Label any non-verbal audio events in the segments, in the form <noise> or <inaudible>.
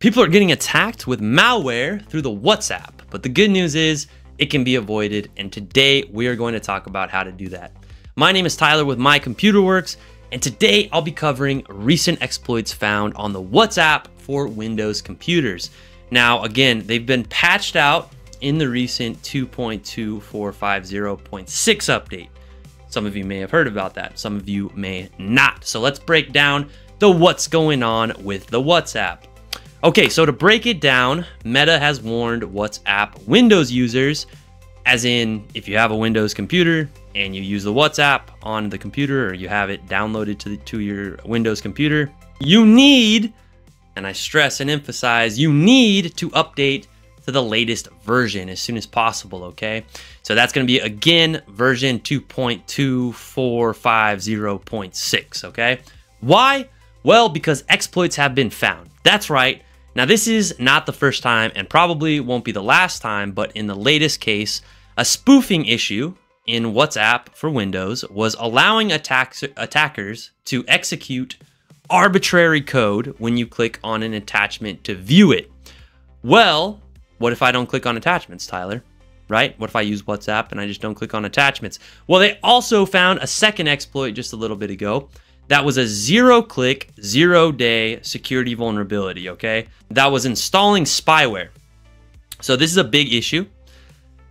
People are getting attacked with malware through the WhatsApp, but the good news is it can be avoided, and today we are going to talk about how to do that. My name is Tyler with My Computer Works, and today I'll be covering recent exploits found on the WhatsApp for Windows computers. Now, again, they've been patched out in the recent 2.2450.6 update. Some of you may have heard about that, some of you may not. So let's break down the what's going on with the WhatsApp. Okay, so to break it down, Meta has warned WhatsApp Windows users, as in if you have a Windows computer and you use the WhatsApp on the computer or you have it downloaded to, the, to your Windows computer, you need, and I stress and emphasize, you need to update to the latest version as soon as possible, okay? So that's going to be, again, version 2.2450.6, okay? Why? Well, because exploits have been found. That's right. Now, this is not the first time and probably won't be the last time, but in the latest case, a spoofing issue in WhatsApp for Windows was allowing attacks, attackers to execute arbitrary code when you click on an attachment to view it. Well, what if I don't click on attachments, Tyler? Right? What if I use WhatsApp and I just don't click on attachments? Well, they also found a second exploit just a little bit ago. That was a zero click, zero day security vulnerability, okay? That was installing spyware. So this is a big issue.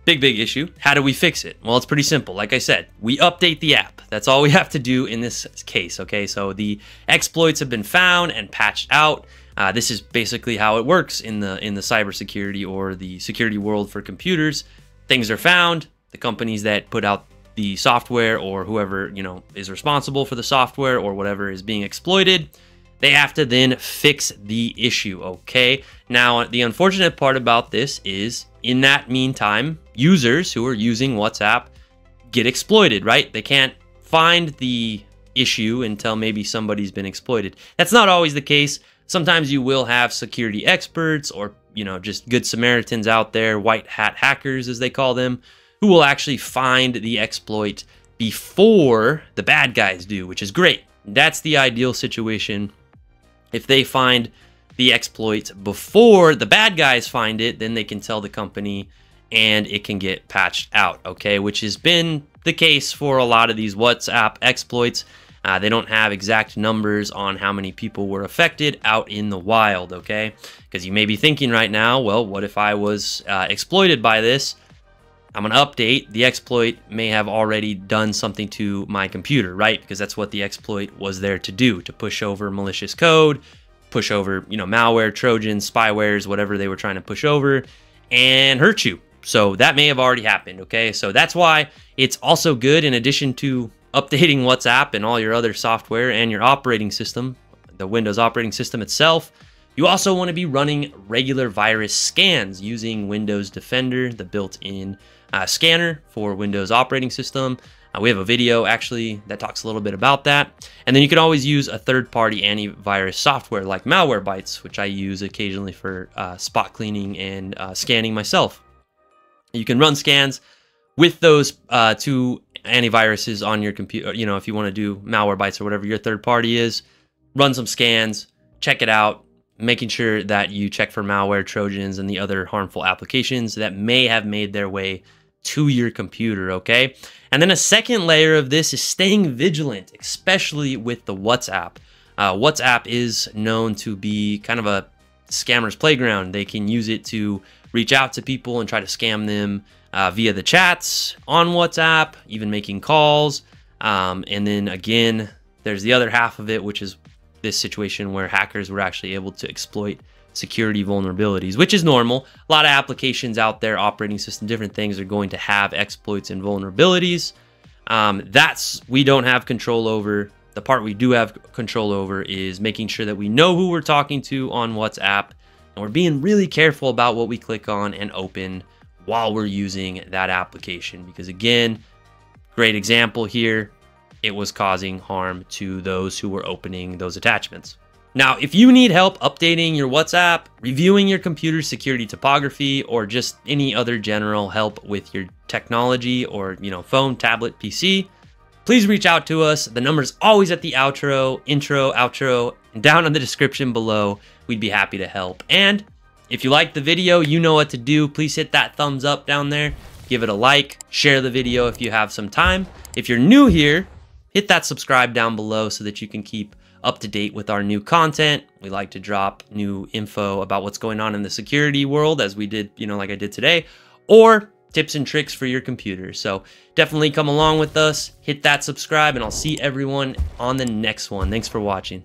Big, big issue. How do we fix it? Well, it's pretty simple. Like I said, we update the app. That's all we <laughs> have to do in this case, okay? So the exploits have been found and patched out. Uh, this is basically how it works in the in the cybersecurity or the security world for computers. Things are found. The companies that put out the software or whoever you know is responsible for the software or whatever is being exploited, they have to then fix the issue. Okay. Now the unfortunate part about this is in that meantime, users who are using WhatsApp get exploited. Right? They can't find the issue until maybe somebody's been exploited. That's not always the case sometimes you will have security experts or you know just good samaritans out there white hat hackers as they call them who will actually find the exploit before the bad guys do which is great that's the ideal situation if they find the exploit before the bad guys find it then they can tell the company and it can get patched out okay which has been the case for a lot of these whatsapp exploits uh, they don't have exact numbers on how many people were affected out in the wild, okay? Because you may be thinking right now, well, what if I was uh, exploited by this? I'm going to update. The exploit may have already done something to my computer, right? Because that's what the exploit was there to do, to push over malicious code, push over, you know, malware, trojans, spywares, whatever they were trying to push over, and hurt you. So that may have already happened, okay? So that's why it's also good, in addition to updating <laughs> WhatsApp and all your other software and your operating system, the Windows operating system itself. You also want to be running regular virus scans using Windows Defender, the built-in uh, scanner for Windows operating system. Uh, we have a video actually that talks a little bit about that. And then you can always use a third-party antivirus software like Malwarebytes, which I use occasionally for uh, spot cleaning and uh, scanning myself. You can run scans with those uh, two antiviruses on your computer, you know, if you want to do Malwarebytes or whatever your third party is, run some scans, check it out, making sure that you check for malware, trojans, and the other harmful applications that may have made their way to your computer, okay? And then a second layer of this is staying vigilant, especially with the WhatsApp. Uh, WhatsApp is known to be kind of a scammer's playground. They can use it to reach out to people and try to scam them uh, via the chats on WhatsApp, even making calls. Um, and then again, there's the other half of it, which is this situation where hackers were actually able to exploit security vulnerabilities, which is normal. A lot of applications out there, operating system, different things are going to have exploits and vulnerabilities. Um, that's we don't have control over. The part we do have control over is making sure that we know who we're talking to on WhatsApp and we're being really careful about what we click on and open while we're using that application. Because again, great example here, it was causing harm to those who were opening those attachments. Now, if you need help updating your WhatsApp, reviewing your computer security topography, or just any other general help with your technology or, you know, phone, tablet, PC, please reach out to us. The number's always at the outro, intro, outro, down in the description below. We'd be happy to help. And if you liked the video, you know what to do. Please hit that thumbs up down there. Give it a like. Share the video if you have some time. If you're new here, hit that subscribe down below so that you can keep up to date with our new content. We like to drop new info about what's going on in the security world as we did, you know, like I did today, or tips and tricks for your computer. So definitely come along with us, hit that subscribe, and I'll see everyone on the next one. Thanks for watching.